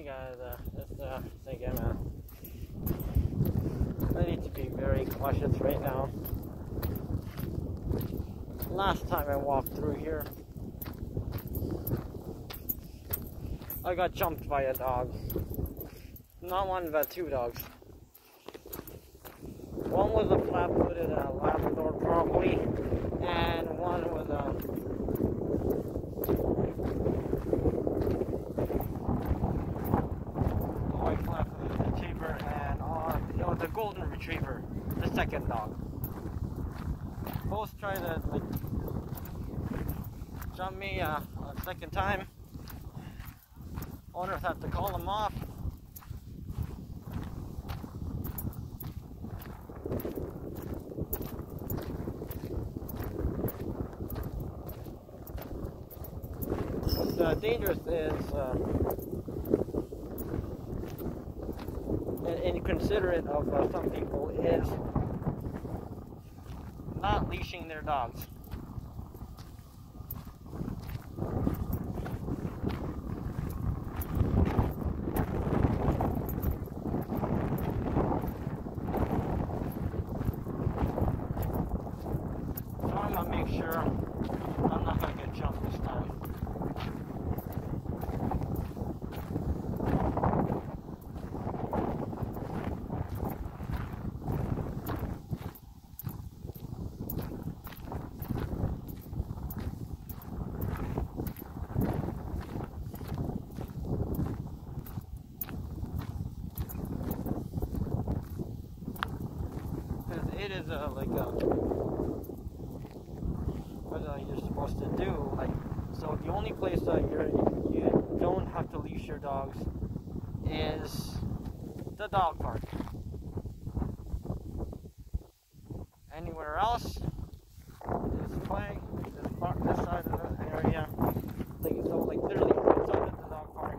Hey guys, uh, uh, man. I need to be very cautious right now. Last time I walked through here, I got jumped by a dog. Not one, but two dogs. One was a flat-footed uh, Labrador, probably, and one was a white flat-footed retriever, and uh, it was a golden retriever, the second dog. Both tried to like jump me uh, a second time. Owners have to call them off. Uh, dangerous is uh, and inconsiderate of uh, some people is not leashing their dogs. So I'm gonna make sure I'm not gonna get jumped this time. It is a like a what uh, you're supposed to do. Like so, the only place that you're you don't have to leash your dogs is the dog park. Anywhere else is play. This park, this side of the area, like so, like literally outside of the dog park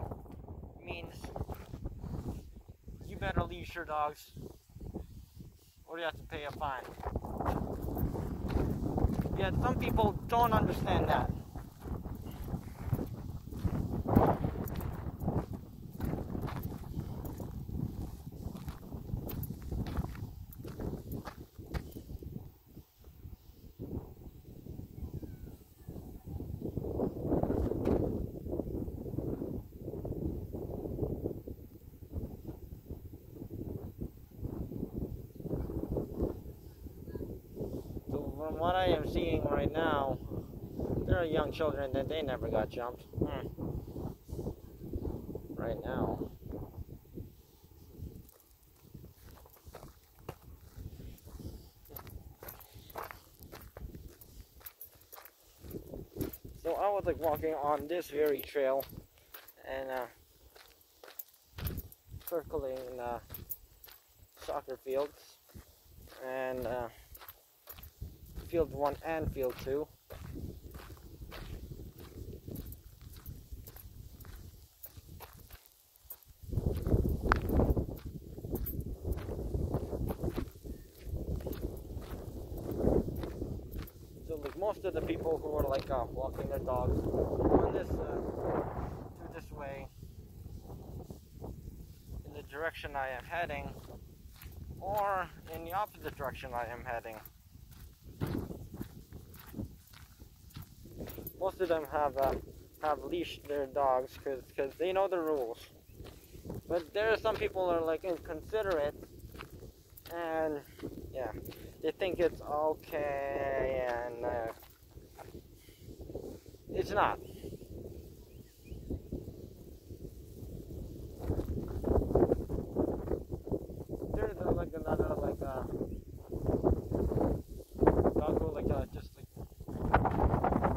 means you better leash your dogs or you have to pay a fine. Yet some people don't understand that. So from what I am seeing right now, there are young children that they never got jumped. Hmm. Right now. So I was like walking on this very trail and uh, circling uh, soccer fields and uh, field one and field two. So like most of the people who are like uh, walking their dogs on this uh, through this way in the direction I am heading or in the opposite direction I am heading. Most of them have uh, have leashed their dogs because they know the rules. But there are some people are like inconsiderate, and yeah, they think it's okay, and uh, it's not. There's uh, like another like uh, dog who like uh, just like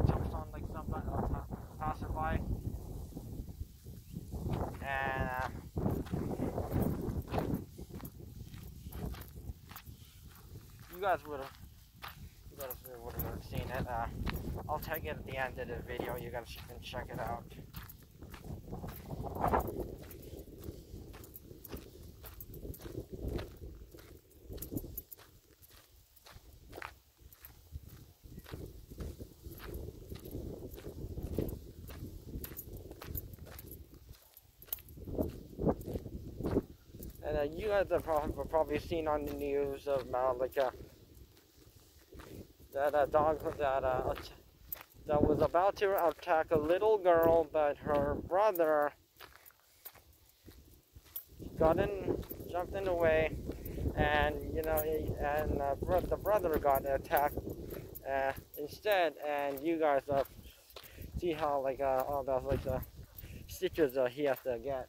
jumps on like some uh, passerby and uh, you guys would have you guys would have seen it. Uh, I'll tag it at the end of the video. You guys can check it out. And uh, you guys have probably, seen on the news about like uh, that a dog that uh, that was about to attack a little girl, but her brother got in, jumped in the way, and you know, and uh, the brother got attacked uh, instead. And you guys uh, see how like uh, all those like the stitches uh, he has to get.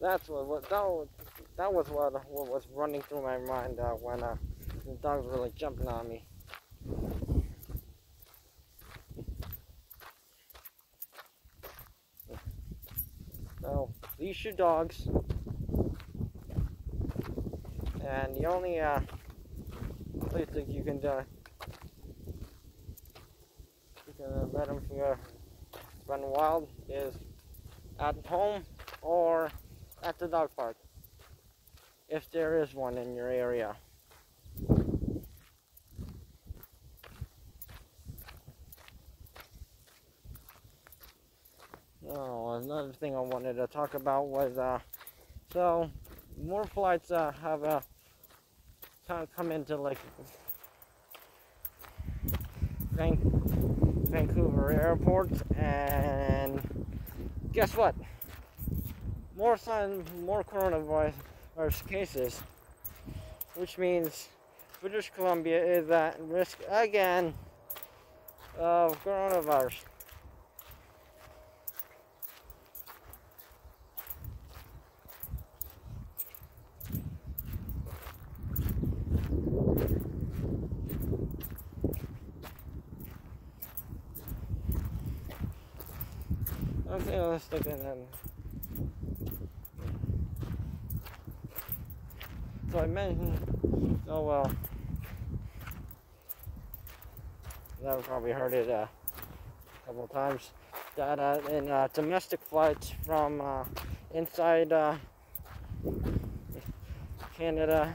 That's what, what that was, that was what, what was running through my mind uh, when uh, the dogs were like jumping on me. So these are dogs, and the only uh, place that you can uh, you can uh, let them uh, run wild is at home or the dog park if there is one in your area. Oh, another thing I wanted to talk about was uh, so more flights uh, have uh, come into like Vancouver airport and guess what? More sign, more coronavirus cases, which means British Columbia is at risk again of coronavirus. Okay, let's look at them. I mentioned, oh well, I've probably heard it uh, a couple of times, that uh, in uh, domestic flights from uh, inside uh, Canada,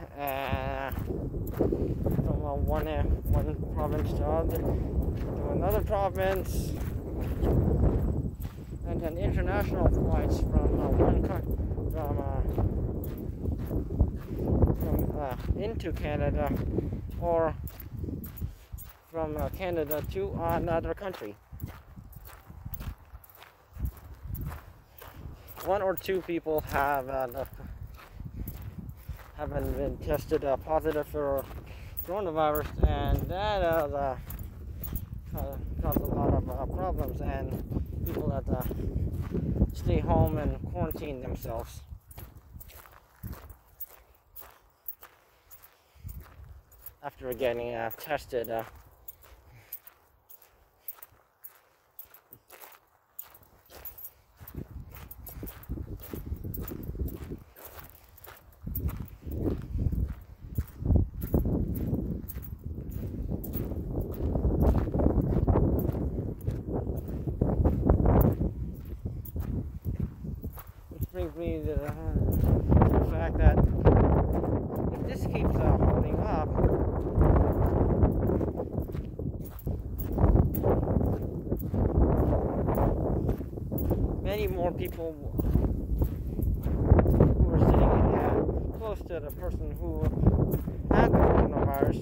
from one, one province to, other, to another province, and then international flights from one country, from into Canada or from uh, Canada to another country. One or two people have uh, haven't been tested uh, positive for coronavirus, and that uh, caused a lot of uh, problems, and people to stay home and quarantine themselves. After getting uh, tested. Uh, which brings me to the, uh, the fact that if this keeps uh, holding up, many more people who were sitting uh, close to the person who had the coronavirus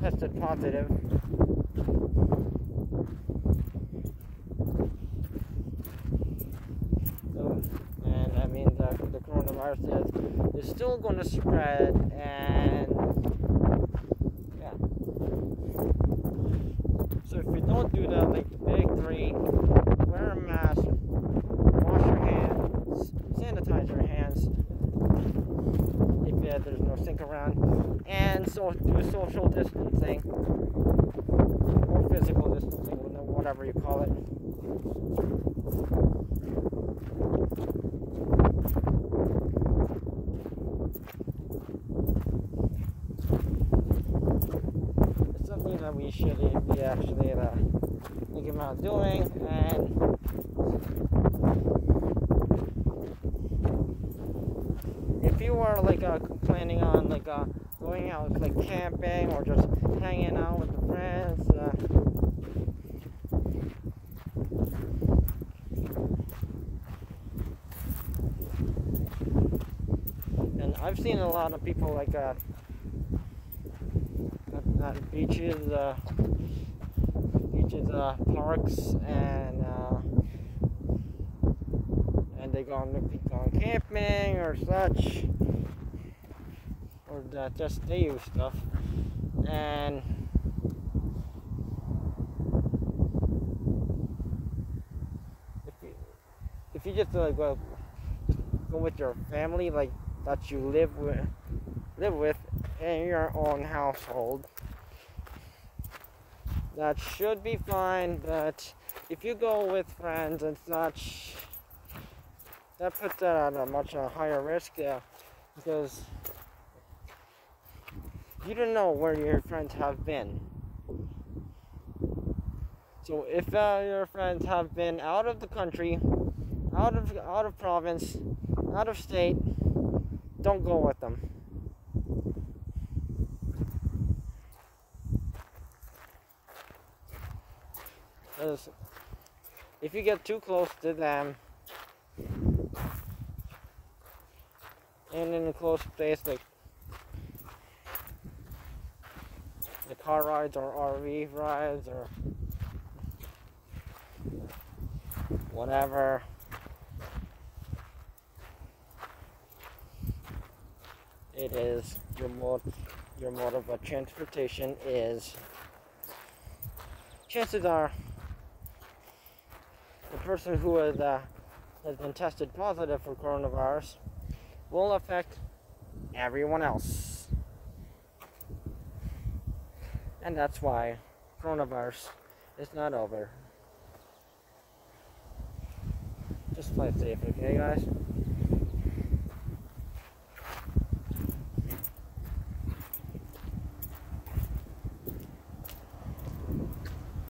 tested positive. So, and I mean the, the coronavirus is, is still going to spread and shitty actually that I not doing and if you are like uh, planning on like uh, going out like camping or just hanging out with the friends uh, and I've seen a lot of people like uh, beaches, uh, beaches, uh, parks, and uh, and they go on, on camping or such, or just they use stuff, and if you just like go, just go with your family, like that you live with, live with in your own household. That should be fine, but if you go with friends and such, that puts that at a much uh, higher risk, yeah, because you don't know where your friends have been. So if uh, your friends have been out of the country, out of out of province, out of state, don't go with them. If you get too close to them, and in a close place like the car rides or RV rides or whatever. it is your mode your mode of transportation is chances are the person who has, uh, has been tested positive for coronavirus will affect everyone else. And that's why coronavirus is not over. Just play safe okay guys